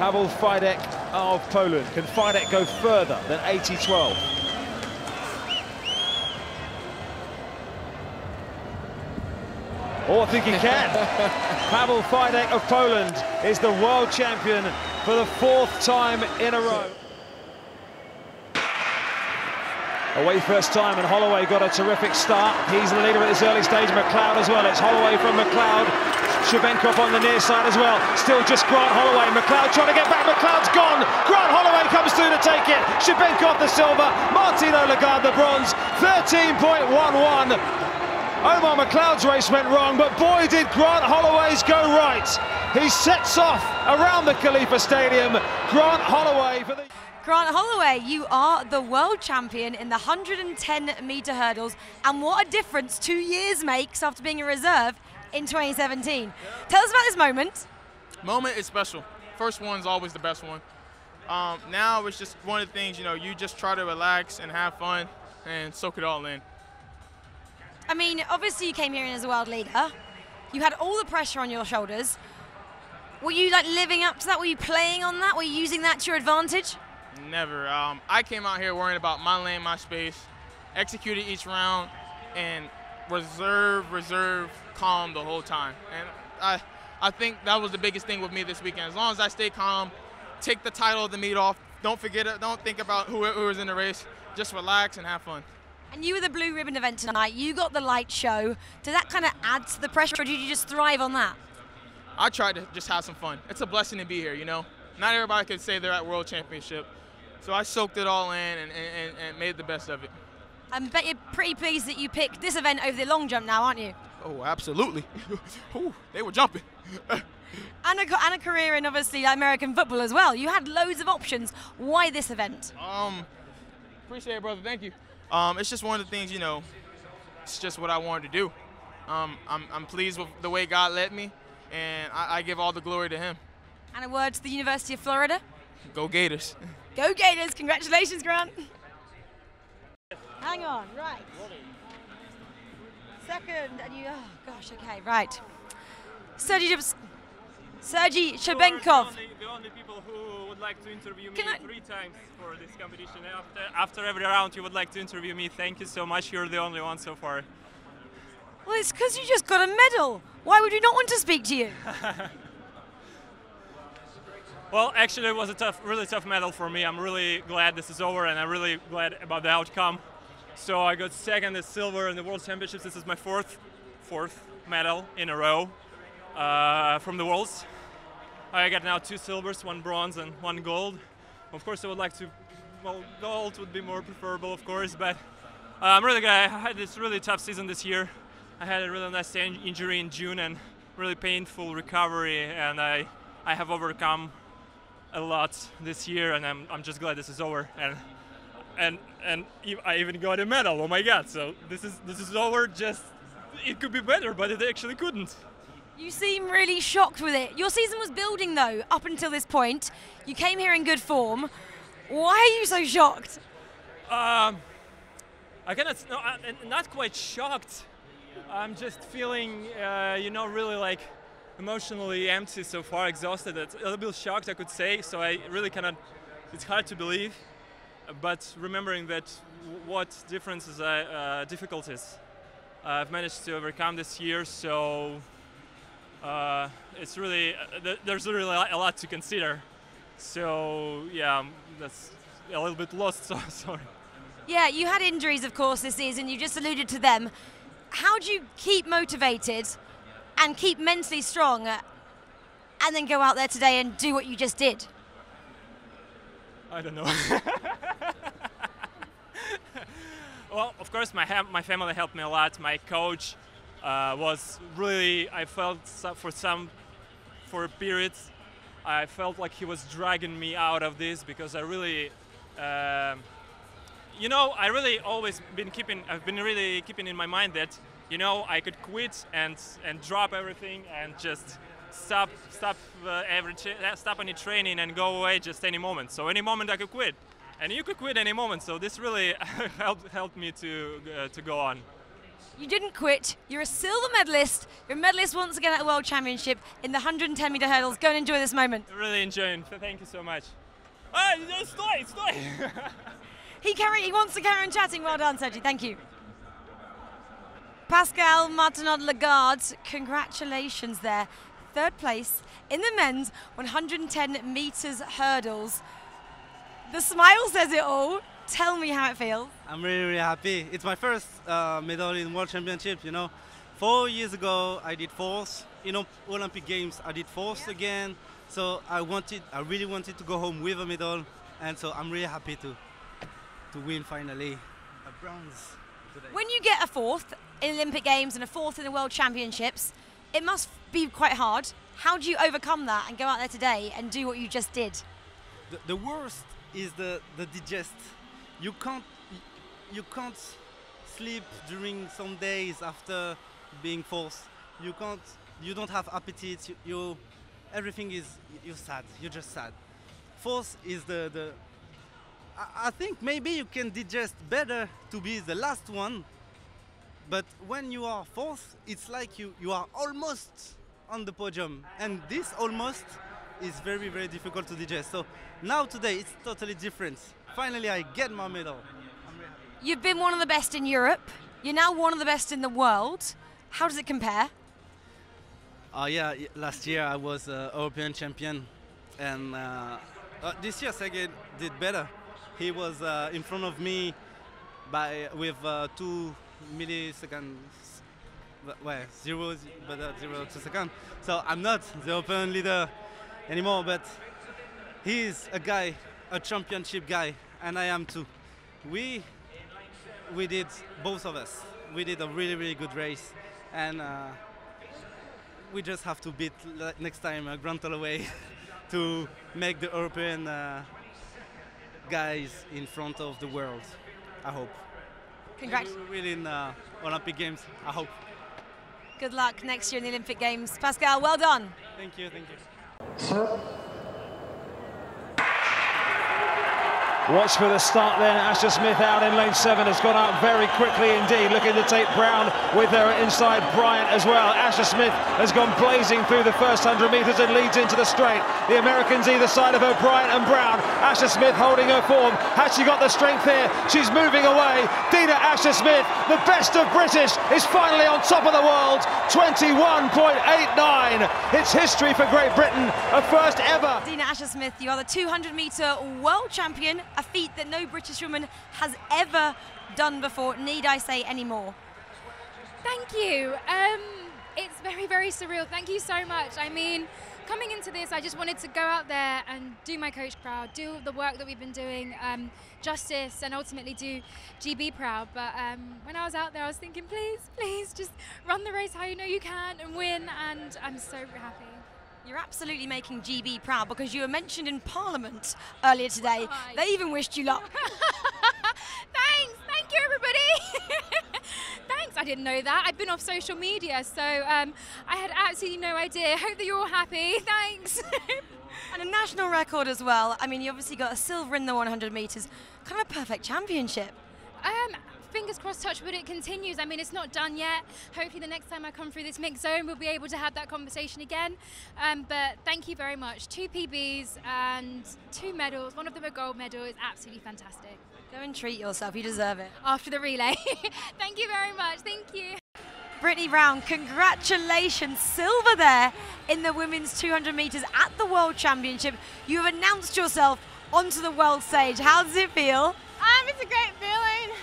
Pawel Fajdek of Poland. Can Fajdek go further than 80-12? Oh, I think he can. Pawel Fajdek of Poland is the world champion for the fourth time in a row. Away first time, and Holloway got a terrific start. He's the leader at this early stage. McLeod as well. It's Holloway from McLeod. Shubenkov on the near side as well. Still just Grant Holloway. McLeod trying to get back. McLeod's gone. Grant Holloway comes through to take it. Shubenkov the silver. Martinot Lagarde the bronze. 13.11. Omar McLeod's race went wrong, but boy did Grant Holloway's go right. He sets off around the Khalifa Stadium. Grant Holloway for the... Grant Holloway, you are the world champion in the 110 metre hurdles, and what a difference two years makes after being a reserve in 2017. Tell us about this moment. Moment is special. First one's always the best one. Um, now it's just one of the things, you know, you just try to relax and have fun and soak it all in. I mean, obviously you came here in as a world leader. You had all the pressure on your shoulders. Were you like living up to that? Were you playing on that? Were you using that to your advantage? Never. Um, I came out here worrying about my lane, my space, executed each round, and reserve, reserve, calm the whole time. And I, I think that was the biggest thing with me this weekend. As long as I stay calm, take the title of the meet off, don't forget it, don't think about who, who is in the race, just relax and have fun. And you were the blue ribbon event tonight. You got the light show. Did that kind of add to the pressure, or did you just thrive on that? I tried to just have some fun. It's a blessing to be here, you know. Not everybody could say they're at World Championship. So I soaked it all in and, and, and made the best of it. I bet you're pretty pleased that you picked this event over the long jump now, aren't you? Oh, absolutely. Ooh, they were jumping. and, a, and a career in obviously American football as well. You had loads of options. Why this event? Um, appreciate it, brother. Thank you. Um, it's just one of the things, you know, it's just what I wanted to do. Um, I'm, I'm pleased with the way God led me, and I, I give all the glory to Him. And a word to the University of Florida? Go Gators. Go Gators. Congratulations, Grant. Hang on, right. Second, and you, oh gosh, okay, right. Sergey, Sergey Shubenkov. The only, the only people who would like to interview me Can I- three times for this competition. After, after every round, you would like to interview me. Thank you so much. You're the only one so far. Well, it's because you just got a medal. Why would we not want to speak to you? Well, actually, it was a tough, really tough medal for me. I'm really glad this is over, and I'm really glad about the outcome. So I got second at silver in the World Championships. This is my fourth, fourth medal in a row uh, from the Worlds. I got now two silvers, one bronze, and one gold. Of course, I would like to, well, gold would be more preferable, of course, but uh, I'm really glad. I had this really tough season this year. I had a really nice in- injury in June and really painful recovery, and I, I have overcome a lot this year, and I'm, I'm just glad this is over. And and and I even got a medal. Oh my God! So this is this is over. Just it could be better, but it actually couldn't. You seem really shocked with it. Your season was building though, up until this point. You came here in good form. Why are you so shocked? Um, I cannot, no, I'm not quite shocked. I'm just feeling, uh, you know, really like emotionally empty so far, exhausted. A little bit shocked, I could say. So I really cannot. It's hard to believe, but remembering that what differences, I, uh, difficulties I've managed to overcome this year. So uh, it's really uh, th- there's really a lot to consider. So yeah, that's a little bit lost. So sorry. Yeah, you had injuries, of course, this season. You just alluded to them. How do you keep motivated and keep mentally strong uh, and then go out there today and do what you just did? I don't know. well, of course, my my family helped me a lot. My coach uh, was really. I felt for some, for periods, I felt like he was dragging me out of this because I really, um, you know, I really always been keeping. I've been really keeping in my mind that you know I could quit and and drop everything and just stop stop uh, every tra- stop any training and go away just any moment. So any moment I could quit, and you could quit any moment. So this really helped helped me to uh, to go on. You didn't quit. You're a silver medalist. You're a medalist once again at the World Championship in the 110 meter hurdles. Go and enjoy this moment. Really enjoying. Thank you so much. Ah, stay, stay. He carry. He wants to carry on chatting. Well done, Sergi. Thank you. Pascal Martinot Lagarde, congratulations there. Third place in the men's 110 meters hurdles. The smile says it all. Tell me how it feels. I'm really, really happy. It's my first uh, medal in World Championship. You know, four years ago I did fourth. You know, Olympic Games I did fourth yeah. again. So I wanted, I really wanted to go home with a medal, and so I'm really happy to to win finally a bronze. Today. When you get a fourth in Olympic Games and a fourth in the World Championships, it must be quite hard. How do you overcome that and go out there today and do what you just did? The, the worst is the the digest. You can't you can't sleep during some days after being forced. You can't you don't have appetite. You, you everything is you're sad. You're just sad. Force is the the I think maybe you can digest better to be the last one, but when you are fourth, it's like you, you are almost on the podium, and this almost is very, very difficult to digest. So now today, it's totally different. Finally, I get my medal. You've been one of the best in Europe. You're now one of the best in the world. How does it compare? Uh, yeah, last year I was uh, European champion, and uh, uh this year Sergey did better he was uh, in front of me by with uh, two milliseconds well zero but uh, zero two seconds so i'm not the open leader anymore but he's a guy a championship guy and i am too we we did both of us we did a really really good race and uh, we just have to beat next time uh, Grant Holloway to make the European uh, guys in front of the world. I hope. Congrats. We will in uh, Olympic Games. I hope. Good luck next year in the Olympic Games. Pascal, well done. Thank you, thank you. Sir. Watch for the start then. Asher Smith out in lane seven has gone out very quickly indeed. Looking to take Brown with her inside Bryant as well. Asher Smith has gone blazing through the first 100 metres and leads into the straight. The Americans either side of her, Bryant and Brown. Asher Smith holding her form. Has she got the strength here? She's moving away. Dina Asher Smith, the best of British, is finally on top of the world. 21.89. It's history for Great Britain, a first ever. Dina Asher Smith, you are the 200 metre world champion a feat that no British woman has ever done before. Need I say any more? Thank you. Um, it's very, very surreal. Thank you so much. I mean, coming into this, I just wanted to go out there and do my coach proud, do the work that we've been doing, um, justice, and ultimately do GB proud. But um, when I was out there, I was thinking, please, please, just run the race how you know you can and win. And I'm so happy. You're absolutely making GB proud because you were mentioned in Parliament earlier today. Hi. They even wished you luck. Thanks, thank you everybody. Thanks, I didn't know that. I've been off social media, so um, I had absolutely no idea. Hope that you're all happy. Thanks. and a national record as well. I mean, you obviously got a silver in the 100 metres. Kind of a perfect championship. Um, fingers crossed, touch wood, it continues. I mean, it's not done yet. Hopefully, the next time I come through this mix zone, we'll be able to have that conversation again. Um, but thank you very much. Two PBs and two medals. One of them a gold medal is absolutely fantastic. Go and treat yourself. You deserve it. After the relay. thank you very much. Thank you. Brittany Brown, congratulations, silver there in the women's 200 metres at the World Championship. You have announced yourself onto the world stage. How does it feel? Um, it's a great feeling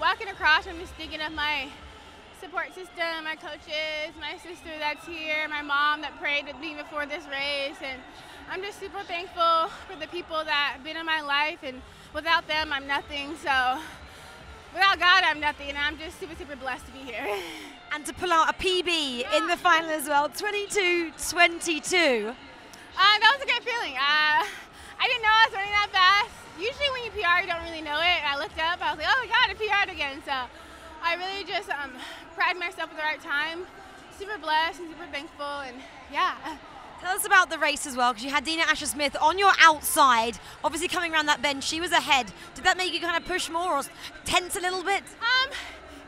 walking across, I'm just thinking of my support system, my coaches, my sister that's here, my mom that prayed with me before this race, and I'm just super thankful for the people that have been in my life, and without them, I'm nothing. So without God, I'm nothing, and I'm just super, super blessed to be here. And to pull out a PB yeah. in the final as well, 22-22. Uh, that was a great feeling. Uh, I didn't know I was running that fast usually when you PR, you don't really know it. I looked up, I was like, oh my God, I PR'd again. So I really just um, pride myself at the right time. Super blessed and super thankful, and yeah. Tell us about the race as well, because you had Dina Asher Smith on your outside, obviously coming around that bend. She was ahead. Did that make you kind of push more or tense a little bit? Um,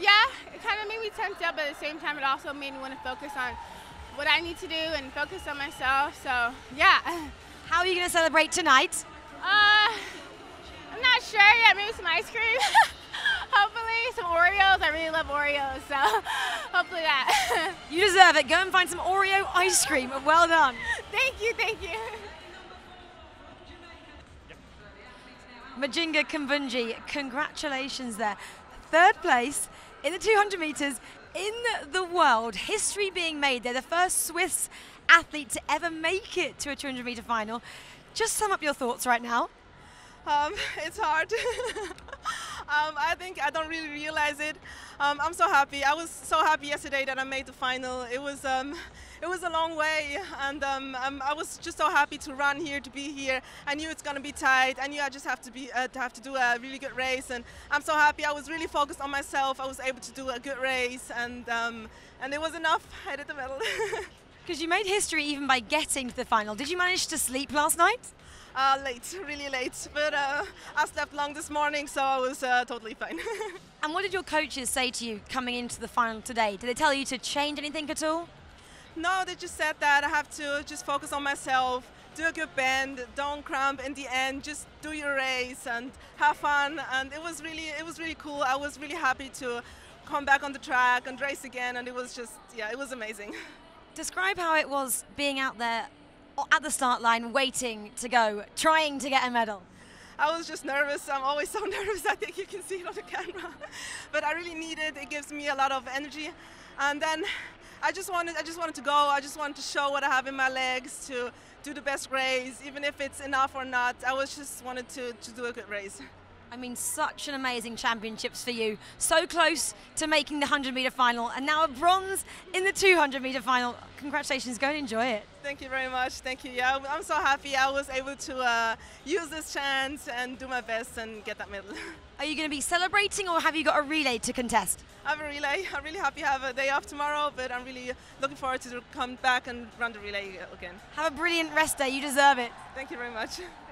Yeah, it kind of made me tense up, but at the same time, it also made me want to focus on what I need to do and focus on myself. So, yeah. How are you going to celebrate tonight? Uh, I'm not sure yet. Maybe some ice cream. hopefully, some Oreos. I really love Oreos, so hopefully that. you deserve it. Go and find some Oreo ice cream. Well done. thank you, thank you. Mujinga Kambundji, congratulations there. Third place in the 200 metres in the world. History being made. They're the first Swiss athlete to ever make it to a 200 metre final. Just sum up your thoughts right now. Um, it's hard. um, I think I don't really realize it. Um, I'm so happy. I was so happy yesterday that I made the final. It was um, it was a long way, and um, um, I was just so happy to run here, to be here. I knew it's gonna be tight. I knew I just have to be uh, to have to do a really good race, and I'm so happy. I was really focused on myself. I was able to do a good race, and and it was enough. I did the medal. Because you made history even by getting to the final. Did you manage to sleep last night? Uh, late, really late. But uh, I slept long this morning, so I was uh, totally fine. and what did your coaches say to you coming into the final today? Did they tell you to change anything at all? No, they just said that I have to just focus on myself, do a good bend, don't cramp in the end, just do your race and have fun. And it was really, it was really cool. I was really happy to come back on the track and race again, and it was just, yeah, it was amazing. Describe how it was being out there at the start line, waiting to go, trying to get a medal? I was just nervous. I'm always so nervous. I think you can see it on the camera. but I really need it. It gives me a lot of energy. And then I just wanted I just wanted to go. I just wanted to show what I have in my legs to do the best race, even if it's enough or not. I was just wanted to, to do a good race. I mean, such an amazing championships for you. So close to making the 100 metre final, and now a bronze in the 200 metre final. Congratulations, go and enjoy it. Thank you very much. Thank you. Yeah, I'm so happy I was able to uh, use this chance and do my best and get that medal. Are you going to be celebrating, or have you got a relay to contest? I have a relay. I'm really happy I have a day off tomorrow, but I'm really looking forward to come back and run the relay again. Have a brilliant rest day. You deserve it. Thank you very much.